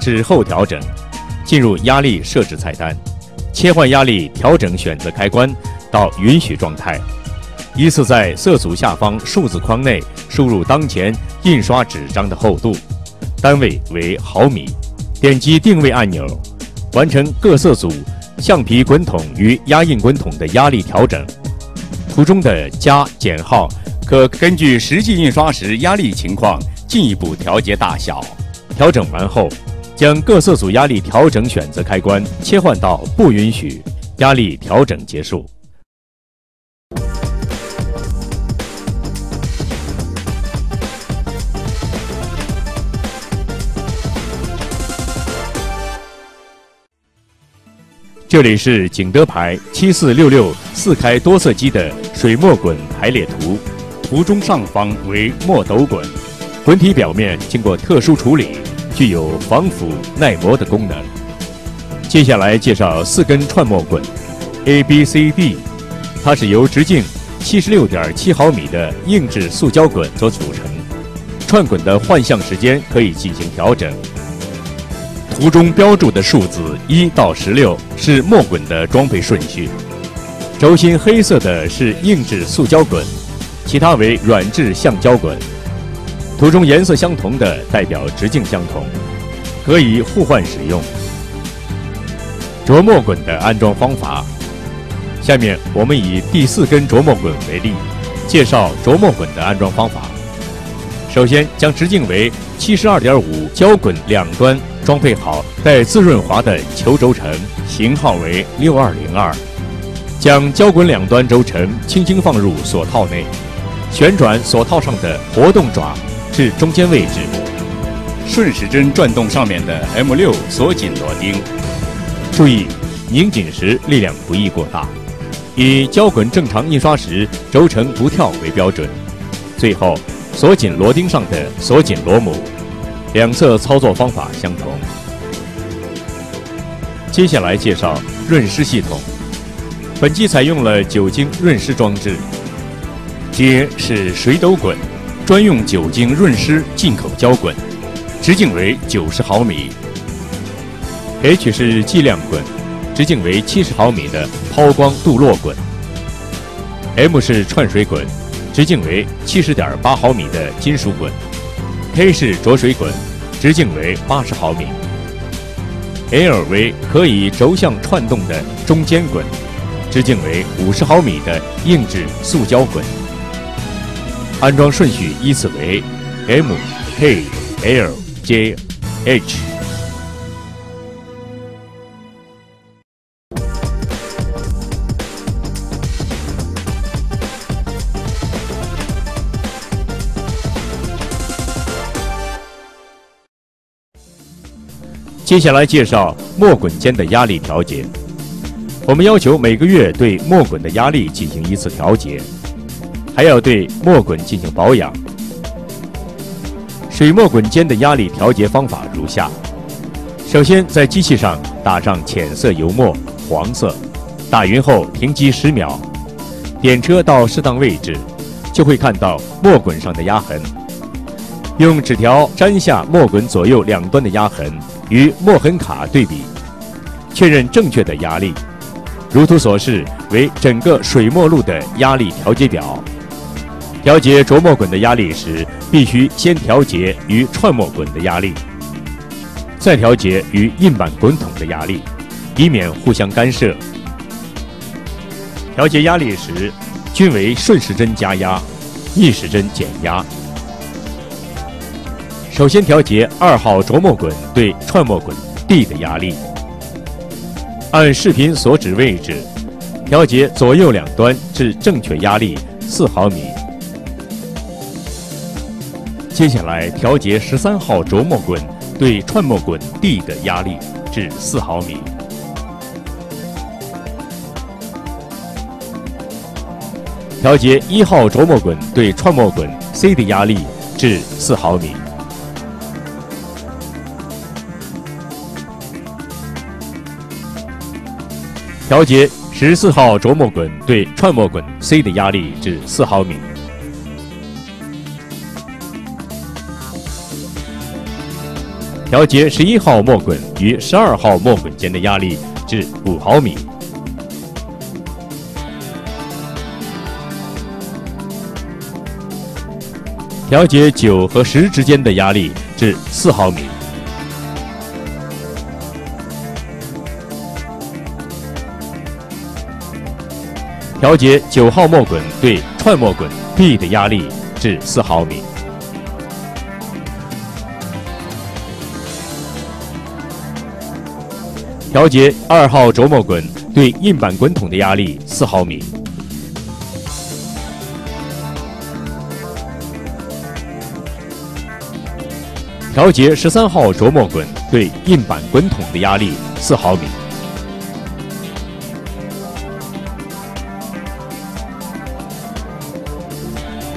至后调整，进入压力设置菜单，切换压力调整选择开关到允许状态，依次在色组下方数字框内输入当前印刷纸张的厚度，单位为毫米，点击定位按钮，完成各色组橡皮滚筒与压印滚筒的压力调整。图中的加减号可根据实际印刷时压力情况进一步调节大小。调整完后，将各色组压力调整选择开关切换到不允许，压力调整结束。这里是景德牌七四六六四开多色机的水墨滚排列图，图中上方为墨斗滚，滚体表面经过特殊处理，具有防腐耐磨的功能。接下来介绍四根串墨滚，A、B、C、D，它是由直径七十六点七毫米的硬质塑胶滚所组成，串滚的换向时间可以进行调整。图中标注的数字一到十六是墨滚的装配顺序，轴心黑色的是硬质塑胶滚，其他为软质橡胶滚。图中颜色相同的代表直径相同，可以互换使用。琢墨滚的安装方法，下面我们以第四根琢墨滚为例，介绍琢墨滚的安装方法。首先，将直径为七十二点五胶滚两端装配好带自润滑的球轴承，型号为六二零二。将胶滚两端轴承轻轻放入锁套内，旋转锁套上的活动爪至中间位置，顺时针转动上面的 M 六锁紧螺钉。注意，拧紧时力量不宜过大，以胶滚正常印刷时轴承不跳为标准。最后。锁紧螺钉上的锁紧螺母，两侧操作方法相同。接下来介绍润湿系统。本机采用了酒精润湿装置。接是水斗滚，专用酒精润湿进口胶滚，直径为九十毫米。H 是计量滚，直径为七十毫米的抛光镀铬滚。M 是串水滚。直径为七十点八毫米的金属滚，K 是浊水滚，直径为八十毫米，L 为可以轴向串动的中间滚，直径为五十毫米的硬质塑胶滚。安装顺序依次为 M、K、L、J、H。接下来介绍墨滚间的压力调节。我们要求每个月对墨滚的压力进行一次调节，还要对墨滚进行保养。水墨滚间的压力调节方法如下：首先，在机器上打上浅色油墨（黄色），打匀后停机十秒，点车到适当位置，就会看到墨滚上的压痕。用纸条粘下墨滚左右两端的压痕。与墨痕卡对比，确认正确的压力。如图所示为整个水墨路的压力调节表。调节琢墨滚的压力时，必须先调节与串墨滚的压力，再调节与印板滚筒的压力，以免互相干涉。调节压力时，均为顺时针加压，逆时针减压。首先调节二号琢墨滚对串墨滚 D 的压力，按视频所指位置调节左右两端至正确压力四毫米。接下来调节十三号轴墨滚对串墨滚 D 的压力至四毫米。调节一号轴墨滚对串墨滚 C 的压力至四毫米。调节十四号轴墨滚对串墨滚 C 的压力至四毫米。调节十一号墨滚与十二号墨滚间的压力至五毫米。调节九和十之间的压力至四毫米。调节九号墨滚对串墨滚 B 的压力至四毫米。调节二号轴墨滚对硬板滚筒的压力四毫米。调节十三号轴墨滚对硬板滚筒的压力四毫米。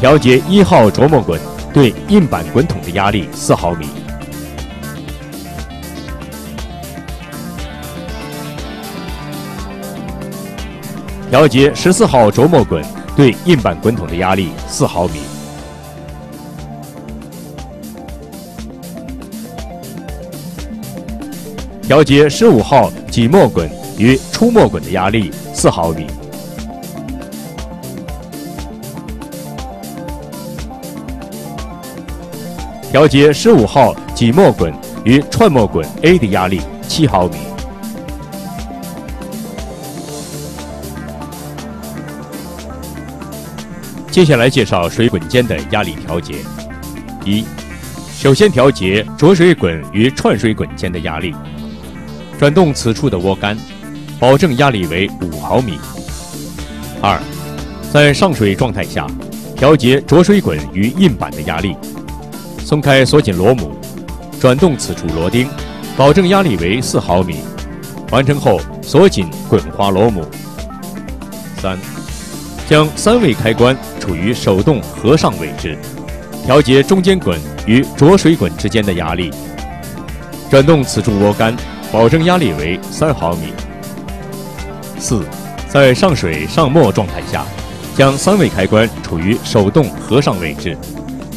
调节一号琢磨滚对硬板滚筒的压力四毫米。调节十四号琢磨滚对硬板滚筒的压力四毫米。调节十五号挤墨滚与出墨滚的压力四毫米。调节十五号挤墨滚与串墨滚 A 的压力七毫米。接下来介绍水滚间的压力调节。一，首先调节着水滚与串水滚间的压力，转动此处的蜗杆，保证压力为五毫米。二，在上水状态下，调节着水滚与印板的压力。松开锁紧螺母，转动此处螺钉，保证压力为四毫米。完成后锁紧滚花螺母。三，将三位开关处于手动合上位置，调节中间滚与着水滚之间的压力。转动此处涡杆，保证压力为三毫米。四，在上水上墨状态下，将三位开关处于手动合上位置。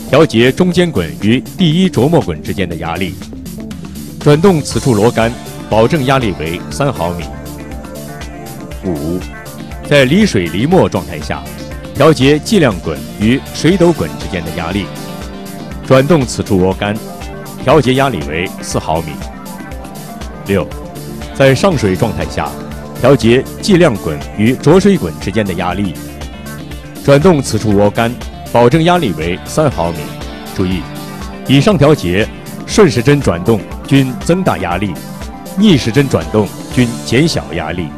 调节中间滚与第一着墨滚之间的压力，转动此处螺杆，保证压力为三毫米。五，在离水离墨状态下，调节计量滚与水斗滚之间的压力，转动此处螺杆，调节压力为四毫米。六，在上水状态下，调节计量滚与浊水滚之间的压力，转动此处螺杆。保证压力为三毫米。注意，以上调节顺时针转动均增大压力，逆时针转动均减小压力，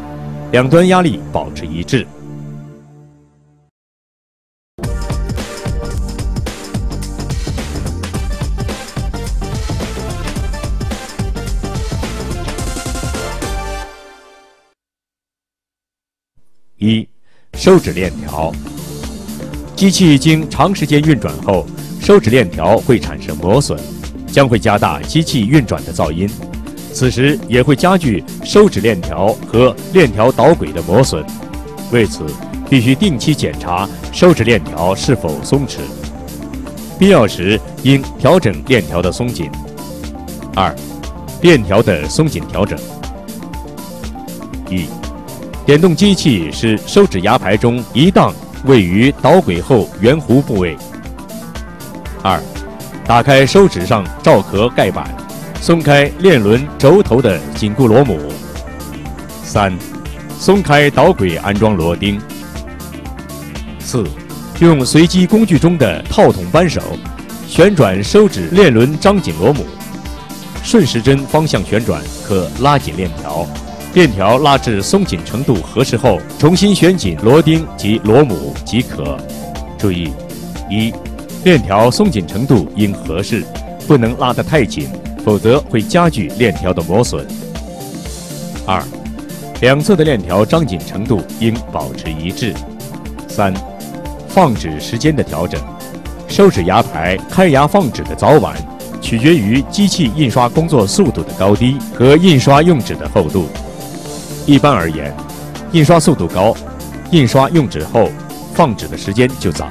两端压力保持一致。一，收指链条。机器经长时间运转后，收指链条会产生磨损，将会加大机器运转的噪音，此时也会加剧收指链条和链条导轨的磨损。为此，必须定期检查收指链条是否松弛，必要时应调整链条的松紧。二、链条的松紧调整。一、点动机器是收指牙排中一档。位于导轨后圆弧部位。二，打开收指上罩壳盖板，松开链轮轴头的紧固螺母。三，松开导轨安装螺钉。四，用随机工具中的套筒扳手旋转收指链轮张紧螺母，顺时针方向旋转可拉紧链条。链条拉至松紧程度合适后，重新旋紧螺钉及螺母即可。注意：一、链条松紧程度应合适，不能拉得太紧，否则会加剧链条的磨损。二、两侧的链条张紧程度应保持一致。三、放指时间的调整，收指牙排开牙放指的早晚，取决于机器印刷工作速度的高低和印刷用纸的厚度。一般而言，印刷速度高，印刷用纸厚，放纸的时间就早。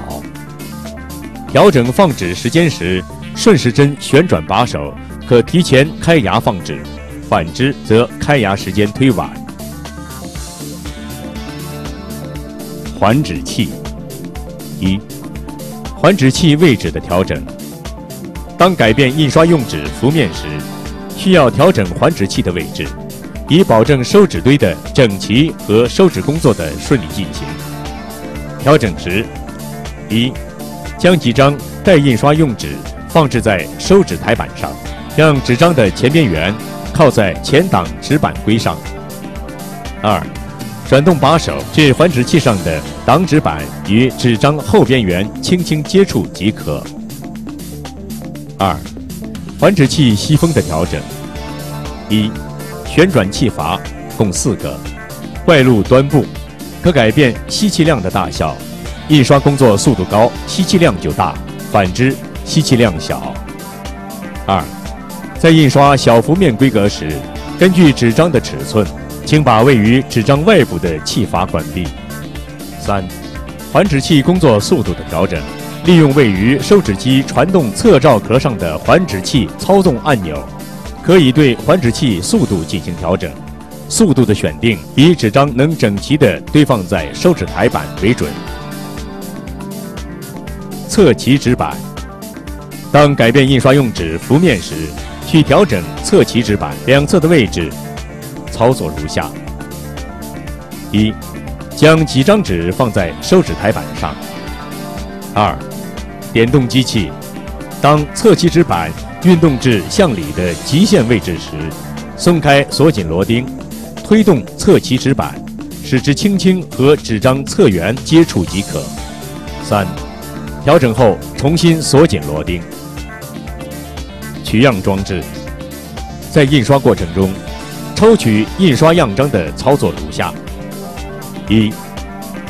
调整放纸时间时，顺时针旋转把手，可提前开牙放置，反之则开牙时间推晚。缓止器一，缓止器位置的调整。当改变印刷用纸幅面时，需要调整缓止器的位置，以保证收纸堆的整齐和收纸工作的顺利进行。调整时，一，将几张待印刷用纸放置在收纸台板上，让纸张的前边缘靠在前挡纸板规上。二，转动把手至缓止器上的挡纸板与纸张后边缘轻轻接触即可。二，缓止器吸风的调整。一，旋转气阀共四个，外露端部，可改变吸气量的大小。印刷工作速度高，吸气量就大；反之，吸气量小。二，在印刷小幅面规格时，根据纸张的尺寸，请把位于纸张外部的气阀关闭。三，缓止器工作速度的调整。利用位于收纸机传动侧罩壳上的缓止器操纵按钮，可以对缓止器速度进行调整。速度的选定以纸张能整齐地堆放在收纸台板为准。侧齐纸板，当改变印刷用纸幅面时，需调整侧齐纸板两侧的位置。操作如下：一，将几张纸放在收纸台板上；二。点动机器，当侧起纸板运动至向里的极限位置时，松开锁紧螺钉，推动侧起纸板，使之轻轻和纸张侧缘接触即可。三，调整后重新锁紧螺钉。取样装置，在印刷过程中，抽取印刷样章的操作如下：一。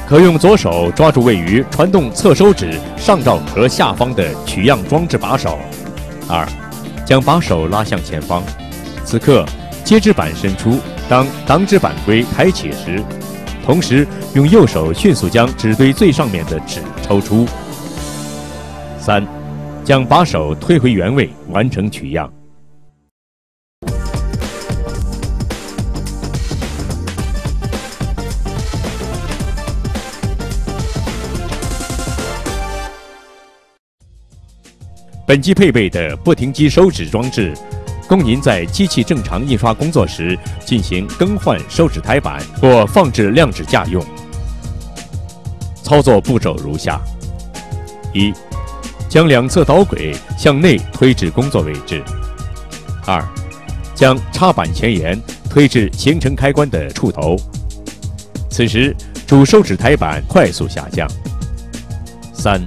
可用左手抓住位于传动侧收纸上罩壳下方的取样装置把手。二，将把手拉向前方，此刻接纸板伸出，当挡纸板规抬起时，同时用右手迅速将纸堆最上面的纸抽出。三，将把手推回原位，完成取样。本机配备的不停机收纸装置，供您在机器正常印刷工作时进行更换收纸台板或放置量纸架用。操作步骤如下：一、将两侧导轨向内推至工作位置；二、将插板前沿推至形成开关的触头，此时主收纸台板快速下降；三、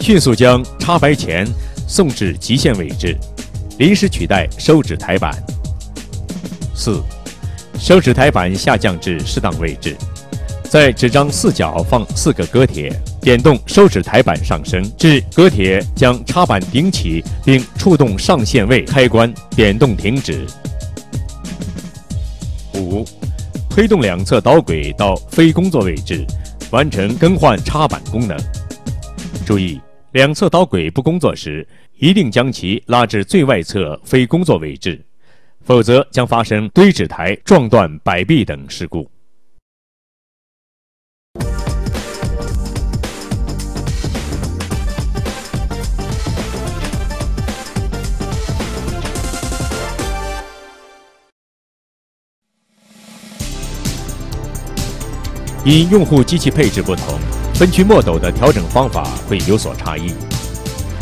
迅速将插白钳。送至极限位置，临时取代收纸台板。四，收纸台板下降至适当位置，在纸张四角放四个搁铁，点动收纸台板上升至搁铁将插板顶起，并触动上限位开关，点动停止。五，推动两侧导轨到非工作位置，完成更换插板功能。注意。两侧导轨不工作时，一定将其拉至最外侧非工作位置，否则将发生堆纸台撞断摆臂等事故。因用户机器配置不同。分区墨斗的调整方法会有所差异。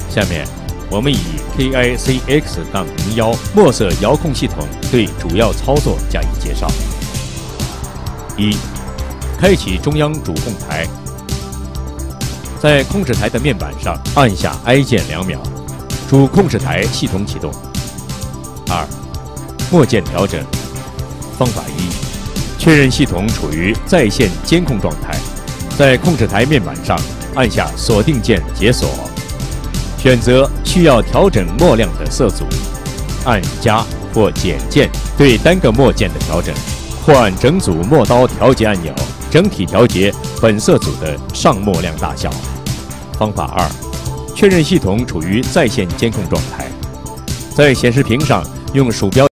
下面，我们以 KICX 杠零幺墨色遥控系统对主要操作加以介绍。一、开启中央主控台，在控制台的面板上按下 I 键两秒，主控制台系统启动。二、墨键调整方法一：确认系统处于在线监控状态。在控制台面板上按下锁定键解锁，选择需要调整墨量的色组，按加或减键对单个墨键的调整，或按整组墨刀调节按钮整体调节本色组的上墨量大小。方法二，确认系统处于在线监控状态，在显示屏上用鼠标。